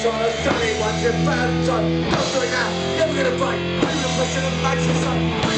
So to study what you found, son. Don't do it now, never gonna fight. I'm gonna push it and match the sun.